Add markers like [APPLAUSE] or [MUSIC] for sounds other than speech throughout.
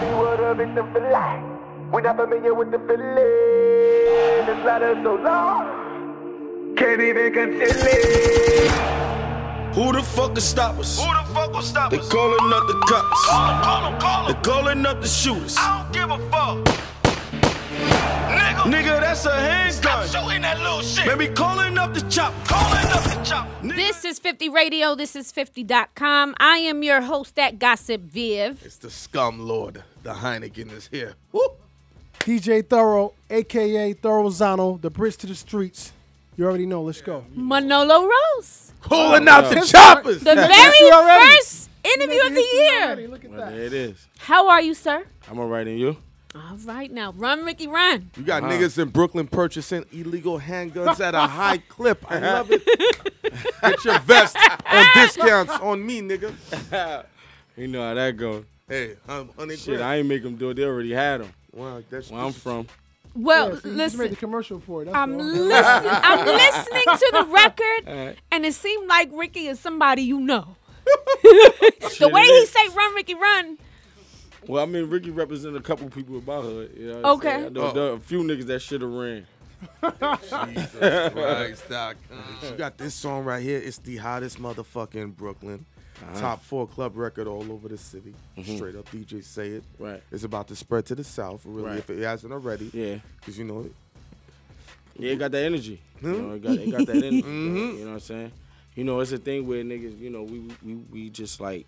me what a victim feel like. We not familiar with the feeling. This ladder so long, can't even conceal it. Who the fuck can stop us? Who the fuck will stop They us? calling up the cops. Call 'em, call 'em, call 'em. They calling up the shooters. I don't give a fuck. Nigga, Nigga, that's a handgun. stop shooting that little shit. Maybe calling up the chop. Calling up the chop. This is 50 Radio. This is 50.com. I am your host at Gossip Viv. It's the scum lord. The Hynaken is here. Woo. DJ Thoro, aka Thorozano, the bridge to the streets. You already know. Let's go. Manolo Rose. Pulling out the That's choppers. The very first interview of the year. Look at Well, that. there it is. How are you, sir? I'm all right, and you? All right now. Run, Ricky, run. You got uh-huh. niggas in Brooklyn purchasing illegal handguns [LAUGHS] at a high clip. I love it. [LAUGHS] Get your vest on [LAUGHS] discounts on me, nigga. [LAUGHS] You know how that goes. Hey, um, I'm honey Shit, I ain't make them do it. They already had them. Wow, that's Where I'm from. Well, Yeah, see, you just listen. made the commercial for it. That's I'm all. listening. [LAUGHS] I'm listening to the record, Alright. and it seemed like Ricky is somebody you know. the way he say "Run, Ricky, run," Well, I mean, Ricky represent a couple people about hood. You know Okay. I know there are oh. a few niggas that should have ran. Jesus Christ, Doc. You got this song right here. It's the hottest motherfucking Brooklyn. Uh-huh. Top four club record all over the city. Mm-hmm. Straight up DJ say it. Right. It's about to spread to the south, really, Right. if it hasn't already. Yeah. Because you know, it. Yeah, it got that energy. You hmm? know, it got, it got that energy. [LAUGHS] Mm-hmm. You know what I'm saying? You know, it's a thing where niggas, you know, we we, we just like,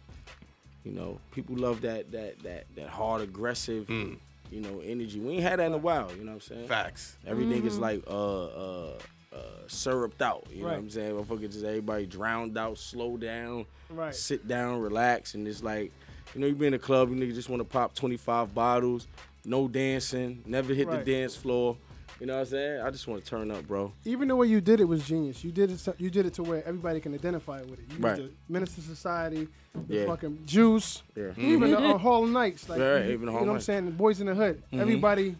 you know, people love that that that that hard aggressive, mm. You know, energy. We ain't had that in a while. You know what I'm saying? facts. Everything is like uh uh uh syruped out. You know what I'm Right. saying? Motherfucker just everybody drowned out, slow down, Right. sit down, relax, and it's like, you know, you be in a club, you niggas just want to pop 25 bottles, no dancing, never hit Right. the dance floor. You know what I'm saying? I just want to turn up, bro. Even the way you did it was genius. You did it. So, you did it to where everybody can identify with it. You Right. used the Menace II Society, the Yeah. fucking Juice, Yeah. even the uh, Hall of Nights. Like, Right, you, even the Hall you Hall know what I'm saying? The Boys in the Hood. Everybody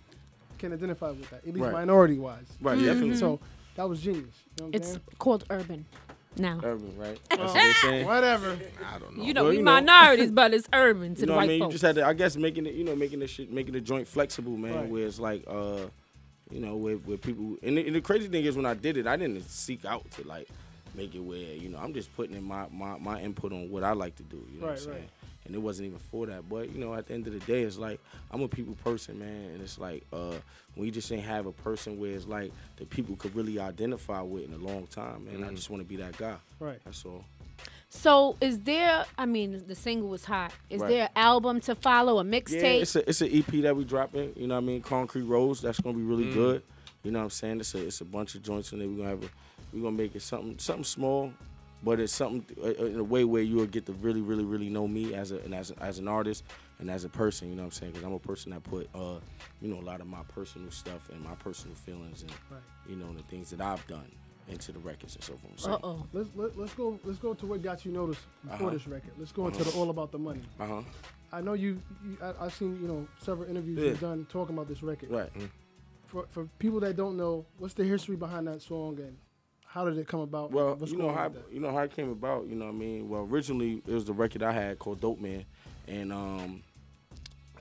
can identify with that, at least Right. minority wise. Right, definitely. So that was genius. You know what it's saying? called urban now. Urban, right? [LAUGHS] That's what they saying. Whatever. I don't know. You know, Well, we you know. minorities, but it's [LAUGHS] urban to You the know what I white mean? You just had to, I guess, making it, you know, making the shit, making the joint flexible, man. Right. Where it's like, uh, you know, with, where people, and the, and the crazy thing is when I did it, I didn't seek out to like make it where, you know, I'm just putting in my my, my input on what I like to do. You know Right, what I'm right. saying? And it wasn't even for that, but you know, at the end of the day, it's like I'm a people person, man, and it's like uh, we just ain't have a person where it's like that people could really identify with in a long time, man. I just want to be that guy. Right. That's all. So, is there? I mean, the single was hot. Is Right. there an album to follow? A Yeah, mixtape? it's a it's an EP that we dropping. You know what I mean? Concrete Rose. That's gonna be really Mm. good. You know what I'm saying? It's a it's a bunch of joints in there. We're gonna have a, we're gonna make it something something small, but it's something uh, uh, in a way where you will get to really really really know me as a and as a, as an artist and as a person. You know what I'm saying? Because I'm a person that put uh you know a lot of my personal stuff and my personal feelings and Right. you know the things that I've done into the records and so forth. Uh oh. Let's let, let's go let's go to what got you noticed before Uh-huh. this record. Let's go into the all about the money. Uh huh. I know you. you I, I've seen you know several interviews Yeah. you've done talking about this record. Right. For for people that don't know, what's the history behind that song and how did it come about? Well, What's you know how that? you know how it came about. You know what I mean. Well, originally it was the record I had called Dope Man, and um,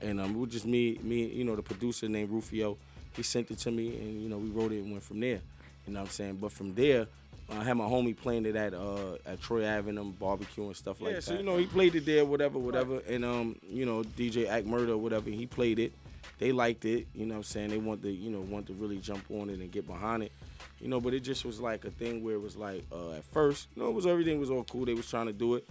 and um, it was just me, me, you know, the producer named Rufio. He sent it to me, and you know, we wrote it and went from there. You know what I'm saying? But from there, I had my homie playing it at uh at Troy Avenue barbecue and stuff like Yeah, that. so, So you know, he played it there, whatever, whatever, and um, you know, DJ Act Murder, whatever, he played it. They liked it, you know what I'm saying? They want to, you know, want to really jump on it and get behind it. You know, but it just was like a thing where it was like, uh, at first, you know, it was everything was all cool. They was trying to do it.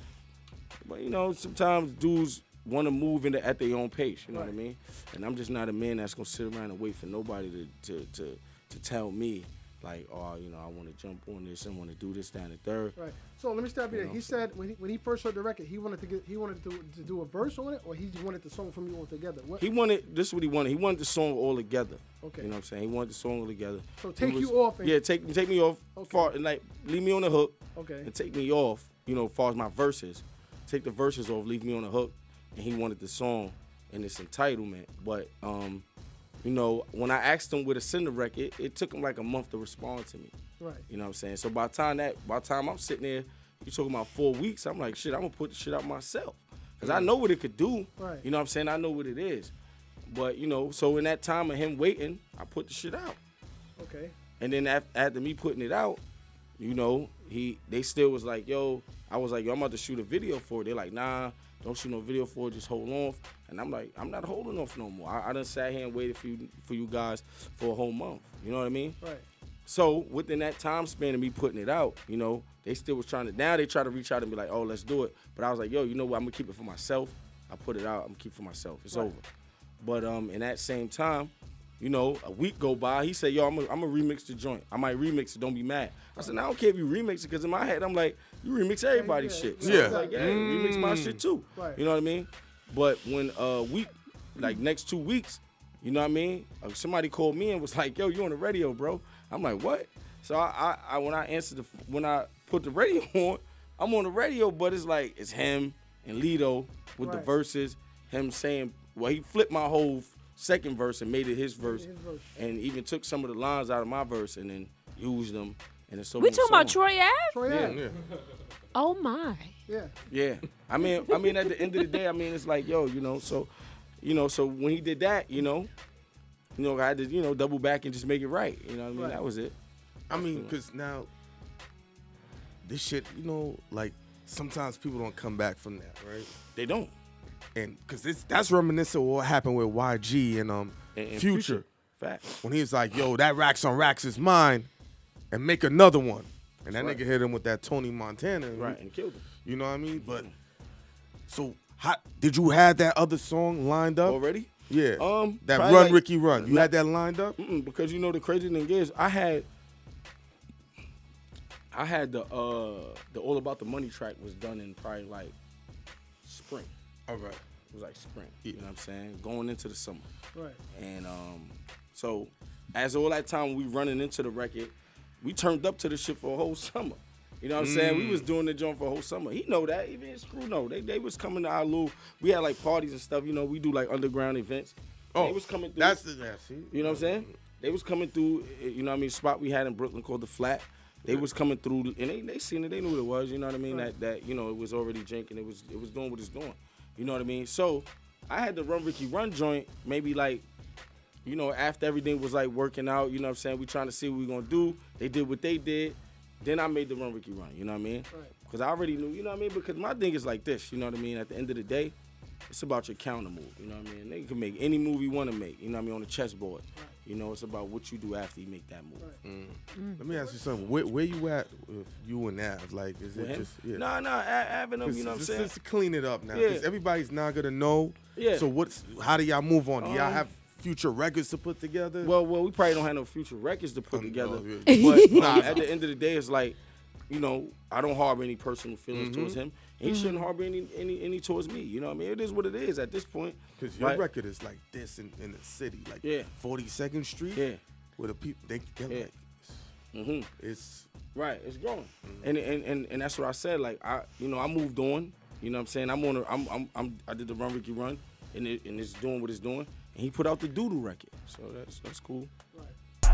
But you know, sometimes dudes want to move into at their own pace, you know what I mean? And I'm just not a man that's gonna sit around and wait for nobody to to to, to tell me like, oh, you know, I want to jump on this and want to do this, down the third. Right. So let me stop you there. know. He said when he, when he first heard the record, he wanted to get he wanted to, to do a verse on it, or he wanted the song from you all together. What? He wanted this is what he wanted. He wanted the song all together. Okay. You know what I'm saying? He wanted the song all together. So take you off and- yeah, take take me off Okay. far and like leave me on the hook. Okay. And take me off, you know, as far as my verses. Take the verses off, leave me on the hook. And he wanted the song and its entitlement. But um, you know, when I asked him where to send the record, it took him like a month to respond to me. right. You know what I'm saying? So by the time that by the time I'm sitting there, you talking about four weeks, I'm like, shit, I'm gonna put the shit out myself. Cause because I know what it could do. Right. You know what I'm saying? I know what it is. But you know, so in that time of him waiting, I put the shit out. Okay. And then af- after me putting it out, you know, he they still was like, yo, I was like, yo, I'm about to shoot a video for it. They're like, nah, don't shoot no video for it, just hold off. And I'm like, I'm not holding off no more. I, I done sat here and waited for you for you guys for a whole month. You know what I mean? Right. So within that time span of me putting it out, you know, they still was trying to now they try to reach out and be like, oh, let's do it. But I was like, yo, you know what, I'm gonna keep it for myself. I put it out, I'm gonna keep it for myself. It's over. But um in that same time, you know, a week go by, he said, yo, I'm gonna I'm remix the joint. I might remix it, don't be mad. I said, I don't care if you remix it, because in my head, I'm like, you remix everybody's yeah. shit. So Yeah. I was like, yeah, remix my shit too. Right. You know what I mean? But when uh week, like next two weeks, you know what I mean? Uh, somebody called me and was like, "Yo, you on the radio, bro?" I'm like, "What?" So I, I, I when I answered the when I put the radio [LAUGHS] on, I'm on the radio, but it's like it's him and Lido with the verses, him saying, well, he flipped my whole second verse and made it his verse, his verse. and even took some of the lines out of my verse and then used them. And it's so We many talking about songs. Troy Ave? Troy Yeah. Ave. Yeah. Oh my. Yeah. Yeah, I mean, I mean, at the end of the day, I mean, it's like, yo, you know, so, you know, so when he did that, you know, you know, I had to, you know, double back and just make it right. You know what I mean? Right. That was it. I mean, because now this shit, you know, like sometimes people don't come back from that, right? They don't. And because it's that's reminiscent of what happened with YC and um And- and Future. Facts. when he was like, "Yo, that racks on racks is mine," and make another one. And that Right. nigga hit him with that Tony Montana, and Right, and killed him. You know what I mean? But so, how, did you have that other song lined up Already? Yeah, Um, that Run like- Ricky Run. You Not- had that lined up? Mm-mm, because you know the crazy thing is, I had, I had the uh the All About the Money track was done in probably like spring. All right. It was like spring. You know what I'm saying? Going into the summer. Right. And um, so as all that time we running into the record, we turned up to the shit for a whole summer. You know what I'm saying? We was doing the joint for a whole summer. He know that. Even his crew know. They they was coming to our little. We had like parties and stuff. You know, we do like underground events. Oh, they was coming through. That's the. See, You know what I'm saying? They was coming through, eh, you know what I mean, spot we had in Brooklyn called the Flat. They was coming through and they, they seen it, they knew what it was, you know what I mean? That that, you know, it was already drinking, it was it was doing what it's doing. You know what I mean? So I had the Run Ricky Run joint, maybe like, you know, after everything was like working out, you know what I'm saying? We trying to see what we gonna do. They did what they did. Then I made the Run Ricky Run, you know what I mean? Right. Because I already knew, you know what I mean? Because my thing is like this, you know what I mean? At the end of the day, it's about your counter move. You know what I mean? They can make any move you want to make. You know what I mean? On the chessboard. You know, it's about what you do after you make that move. Let me ask you something. Where, where you at with you and Ave? Like, is With it him? just yeah? Nah, nah, having them, Just, you know what I'm just, saying? just clean it up now, Yeah. because everybody's not gonna know. Yeah. So what's? How do y'all move on? Do y'all Um, have future records to put together? Well, well, we probably don't have no future records to put Um, together. yeah. But nah, [LAUGHS] at the end of the day, it's like, you know, I don't harbor any personal feelings Mm-hmm. towards him. And he shouldn't harbor any, any any towards me. You know what I mean? It is what it is at this point. Because your Right. record is like this in, in the city, like Yeah. 42nd Street. Yeah. Where the people they they're Yeah. like, hmm it's Right, it's growing, Mm-hmm. and, and and and that's what I said. Like I, you know, I moved on. You know what I'm saying? I'm on. A, I'm, I'm I'm I did the Run Ricky Run, and it, and it's doing what it's doing. And he put out the Doodle record, so that's that's cool.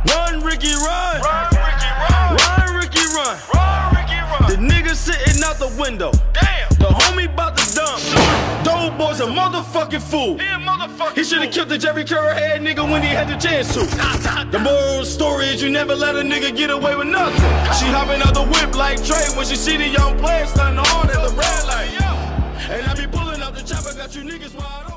Run, Ricky, run. Run, Ricky, run. Run, Ricky, run. Run, Ricky, run. The nigga sitting out the window. Damn. The homie about to dump. Dope boy's a motherfucking fool. He a motherfucker. He should have killed the Jheri curl head nigga when he had the chance to. The moral story is you never let a nigga get away with nothing. She hopping out the whip like Trey when she see the young player stunning hard at the red light. And I be pulling out the chopper, got you niggas wide